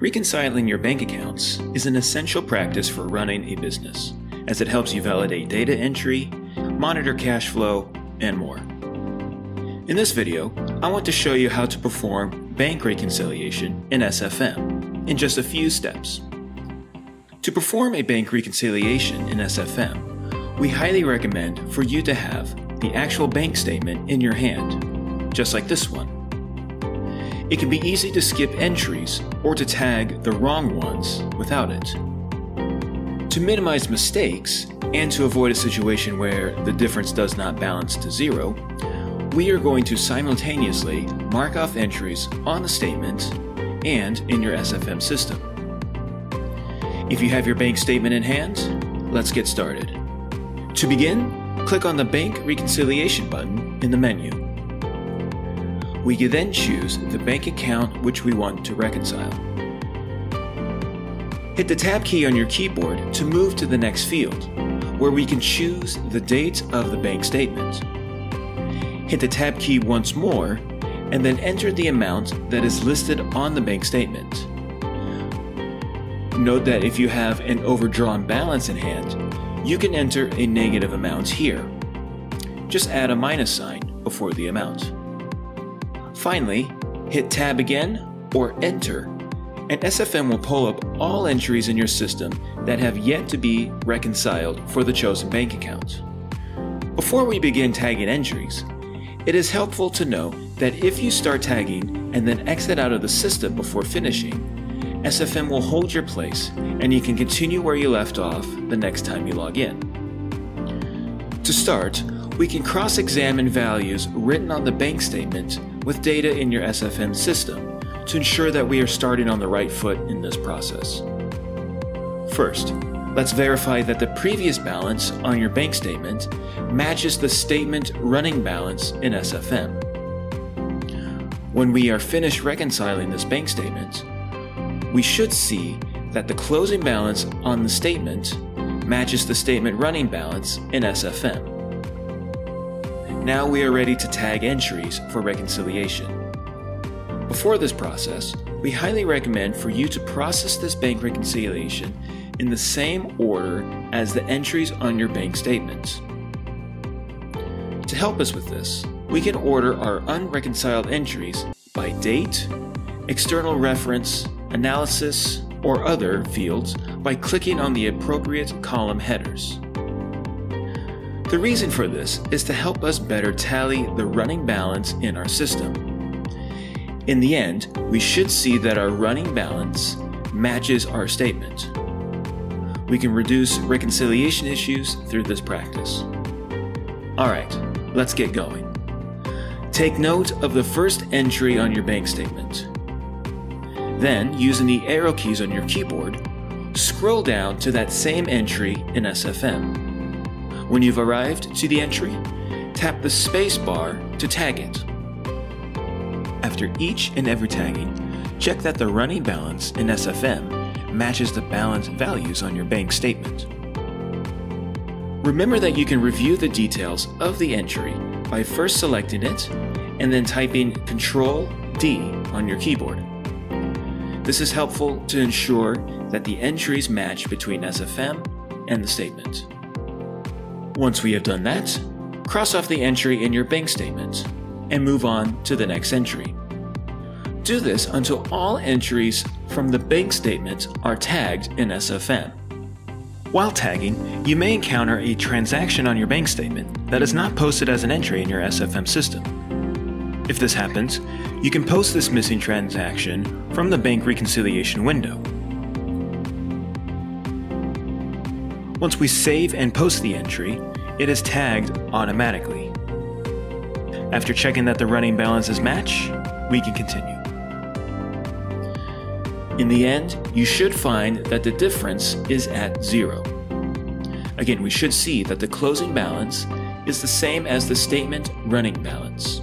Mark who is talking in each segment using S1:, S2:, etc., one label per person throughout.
S1: Reconciling your bank accounts is an essential practice for running a business, as it helps you validate data entry, monitor cash flow, and more. In this video, I want to show you how to perform bank reconciliation in SFM in just a few steps. To perform a bank reconciliation in SFM, we highly recommend for you to have the actual bank statement in your hand, just like this one. It can be easy to skip entries or to tag the wrong ones without it. To minimize mistakes and to avoid a situation where the difference does not balance to zero, we are going to simultaneously mark off entries on the statement and in your SFM system. If you have your bank statement in hand, let's get started. To begin, click on the Bank Reconciliation button in the menu. We can then choose the bank account which we want to reconcile. Hit the Tab key on your keyboard to move to the next field, where we can choose the date of the bank statement. Hit the Tab key once more, and then enter the amount that is listed on the bank statement. Note that if you have an overdrawn balance in hand, you can enter a negative amount here. Just add a minus sign before the amount. Finally, hit Tab again or Enter, and SFM will pull up all entries in your system that have yet to be reconciled for the chosen bank account. Before we begin tagging entries, it is helpful to know that if you start tagging and then exit out of the system before finishing, SFM will hold your place and you can continue where you left off the next time you log in. To start, we can cross examine values written on the bank statement with data in your SFM system to ensure that we are starting on the right foot in this process. First, let's verify that the previous balance on your bank statement matches the statement running balance in SFM. When we are finished reconciling this bank statement, we should see that the closing balance on the statement matches the statement running balance in SFM. Now we are ready to tag entries for reconciliation. Before this process, we highly recommend for you to process this bank reconciliation in the same order as the entries on your bank statements. To help us with this, we can order our unreconciled entries by date, external reference, analysis, or other fields by clicking on the appropriate column headers. The reason for this is to help us better tally the running balance in our system. In the end, we should see that our running balance matches our statement. We can reduce reconciliation issues through this practice. Alright, let's get going. Take note of the first entry on your bank statement. Then, using the arrow keys on your keyboard, scroll down to that same entry in SFM. When you've arrived to the entry, tap the space bar to tag it. After each and every tagging, check that the running balance in SFM matches the balance values on your bank statement. Remember that you can review the details of the entry by first selecting it and then typing Ctrl D on your keyboard. This is helpful to ensure that the entries match between SFM and the statement. Once we have done that, cross off the entry in your bank statement and move on to the next entry. Do this until all entries from the bank statement are tagged in SFM. While tagging, you may encounter a transaction on your bank statement that is not posted as an entry in your SFM system. If this happens, you can post this missing transaction from the bank reconciliation window. Once we save and post the entry, it is tagged automatically. After checking that the running balances match, we can continue. In the end, you should find that the difference is at zero. Again, we should see that the closing balance is the same as the statement running balance.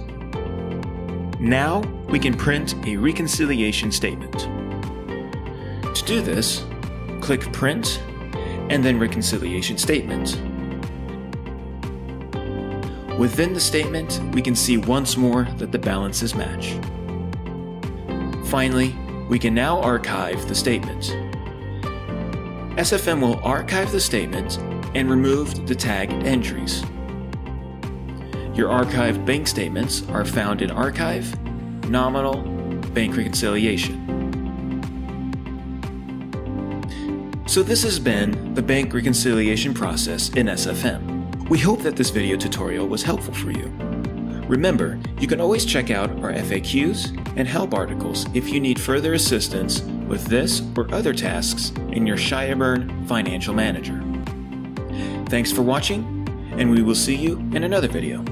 S1: Now, we can print a reconciliation statement. To do this, click Print and then reconciliation statement. Within the statement, we can see once more that the balances match. Finally, We can now archive the statement. SFM will archive the statement and remove the tagged entries. Your archived bank statements are found in Archive, Nominal, Bank Reconciliation. So this has been the bank reconciliation process in SFM. We hope that this video tutorial was helpful for you. Remember, you can always check out our FAQs and help articles if you need further assistance with this or other tasks in your Shireburn Financial Manager. Thanks for watching, and we will see you in another video.